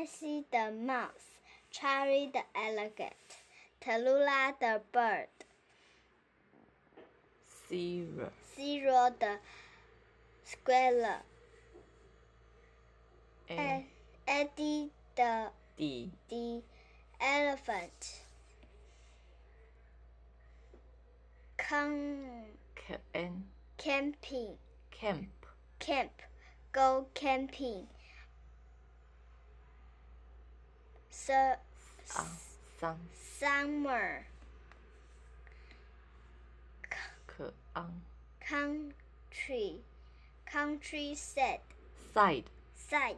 Maisy the mouse, Charley the elephant, Tallula the bird, Zero. Zero the squirrel, Eddie the D. the elephant. Come N. Camping, camp. Camp, go camping. Su- Ah Sun. summer, K country, country set, side. Side,